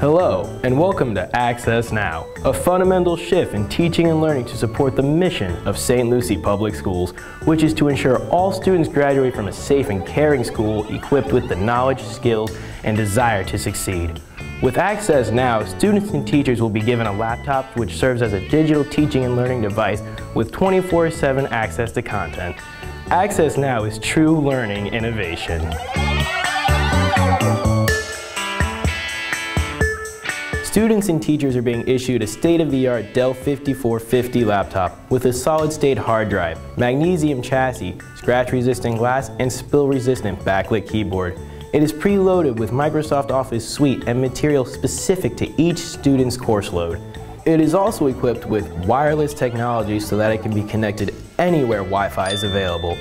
Hello, and welcome to Access Now, a fundamental shift in teaching and learning to support the mission of St. Lucie Public Schools, which is to ensure all students graduate from a safe and caring school equipped with the knowledge, skills, and desire to succeed. With Access Now, students and teachers will be given a laptop which serves as a digital teaching and learning device with 24-7 access to content. Access Now is true learning innovation. Students and teachers are being issued a state-of-the-art Dell 5450 laptop with a solid-state hard drive, magnesium chassis, scratch-resistant glass, and spill-resistant backlit keyboard. It is preloaded with Microsoft Office Suite and material specific to each student's course load. It is also equipped with wireless technology so that it can be connected anywhere Wi-Fi is available.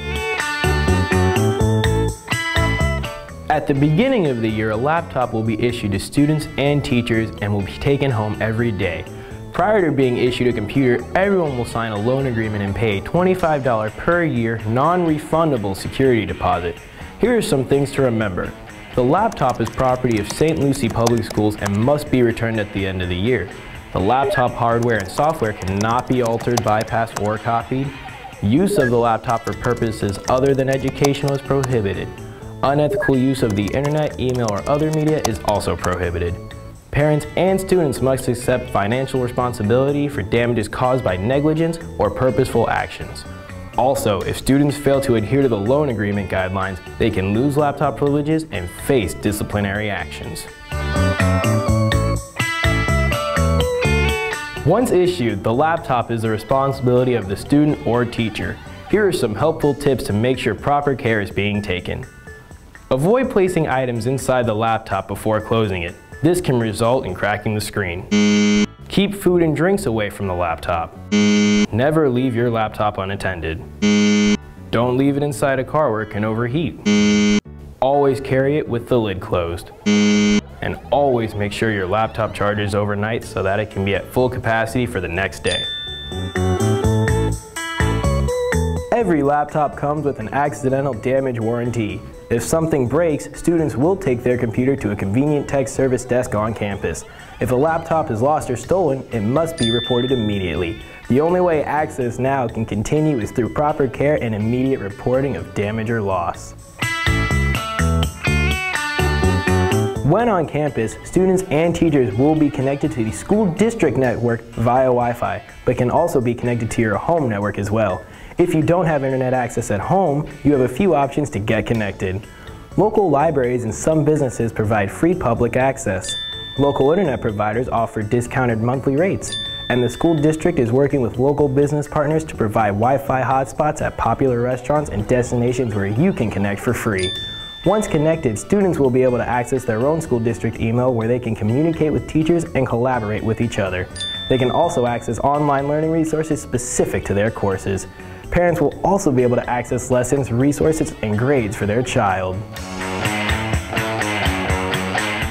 At the beginning of the year, a laptop will be issued to students and teachers and will be taken home every day. Prior to being issued a computer, everyone will sign a loan agreement and pay a $25 per year non-refundable security deposit. Here are some things to remember. The laptop is property of St. Lucie Public Schools and must be returned at the end of the year. The laptop hardware and software cannot be altered, bypassed, or copied. Use of the laptop for purposes other than educational is prohibited. Unethical use of the internet, email, or other media is also prohibited. Parents and students must accept financial responsibility for damages caused by negligence or purposeful actions. Also, if students fail to adhere to the loan agreement guidelines, they can lose laptop privileges and face disciplinary actions. Once issued, the laptop is the responsibility of the student or teacher. Here are some helpful tips to make sure proper care is being taken. Avoid placing items inside the laptop before closing it. This can result in cracking the screen. Keep food and drinks away from the laptop. Never leave your laptop unattended. Don't leave it inside a car where it can overheat. Always carry it with the lid closed. And always make sure your laptop charges overnight so that it can be at full capacity for the next day. Every laptop comes with an accidental damage warranty. If something breaks, students will take their computer to a convenient tech service desk on campus. If a laptop is lost or stolen, it must be reported immediately. The only way Access Now can continue is through proper care and immediate reporting of damage or loss. When on campus, students and teachers will be connected to the school district network via Wi-Fi, but can also be connected to your home network as well. If you don't have internet access at home, you have a few options to get connected. Local libraries and some businesses provide free public access. Local internet providers offer discounted monthly rates. And the school district is working with local business partners to provide Wi-Fi hotspots at popular restaurants and destinations where you can connect for free. Once connected, students will be able to access their own school district email where they can communicate with teachers and collaborate with each other. They can also access online learning resources specific to their courses. Parents will also be able to access lessons, resources, and grades for their child.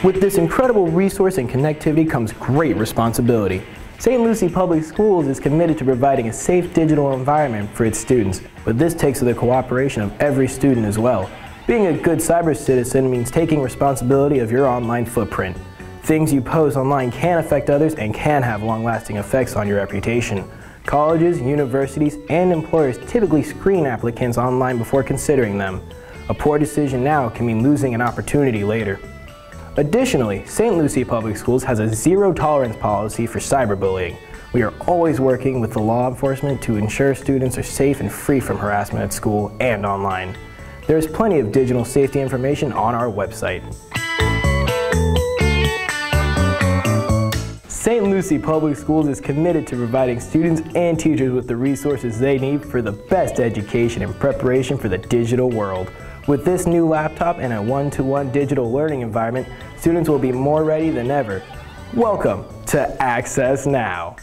With this incredible resource and connectivity comes great responsibility. St. Lucie Public Schools is committed to providing a safe digital environment for its students, but this takes the cooperation of every student as well. Being a good cyber citizen means taking responsibility of your online footprint. Things you post online can affect others and can have long-lasting effects on your reputation. Colleges, universities, and employers typically screen applicants online before considering them. A poor decision now can mean losing an opportunity later. Additionally, St. Lucie Public Schools has a zero tolerance policy for cyberbullying. We are always working with the law enforcement to ensure students are safe and free from harassment at school and online. There is plenty of digital safety information on our website. St. Lucie Public Schools is committed to providing students and teachers with the resources they need for the best education and preparation for the digital world. With this new laptop and a one-to-one -one digital learning environment, students will be more ready than ever. Welcome to Access Now.